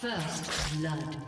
First blood.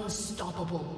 Unstoppable.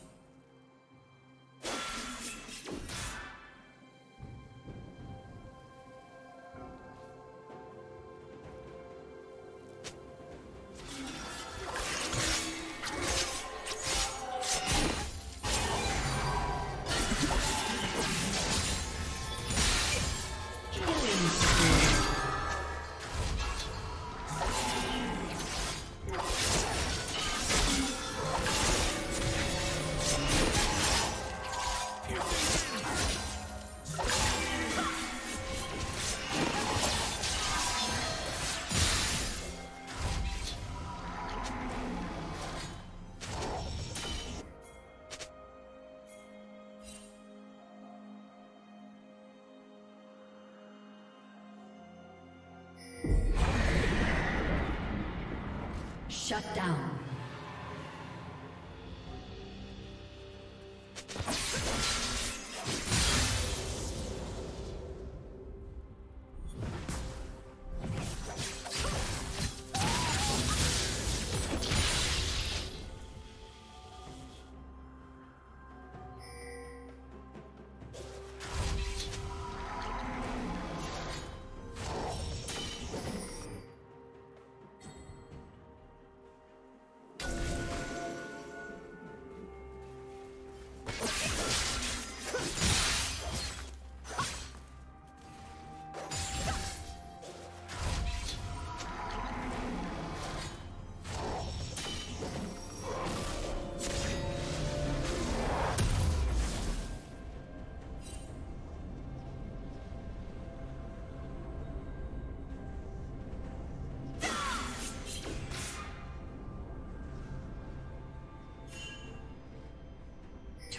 Shut down.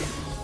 Yeah.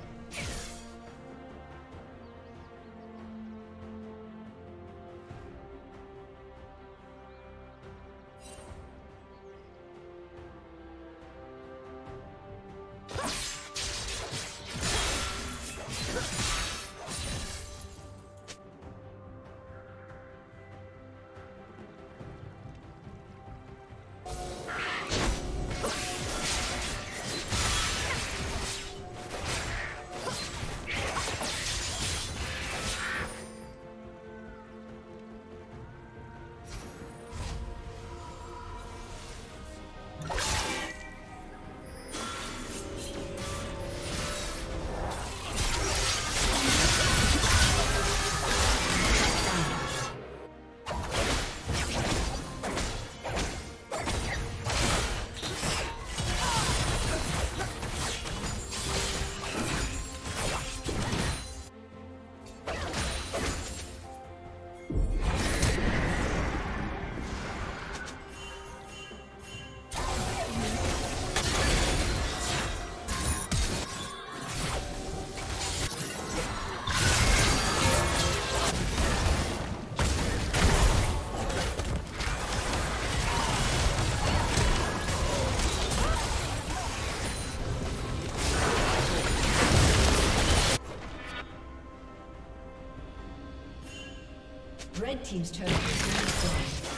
Team's turret has been destroyed.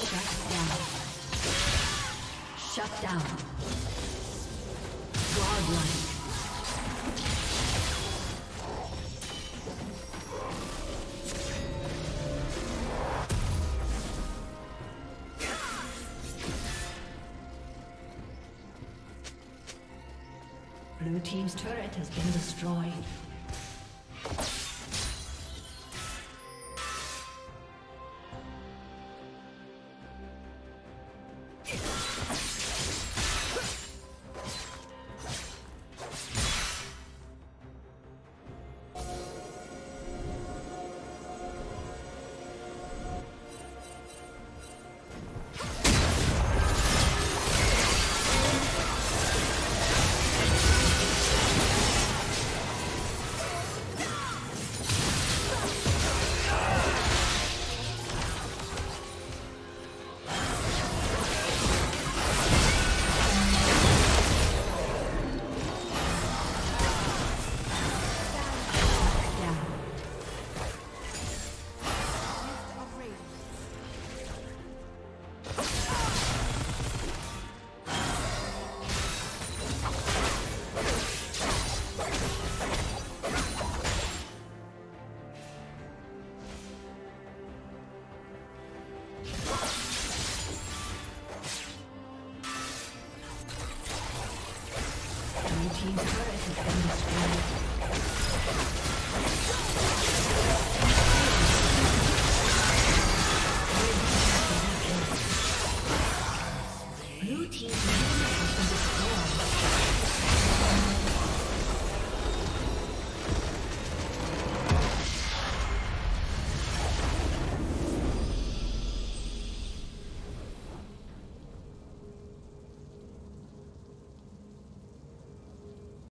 Shut down. Shut down. Godlike. Blue Team's turret has been destroyed. Team's turret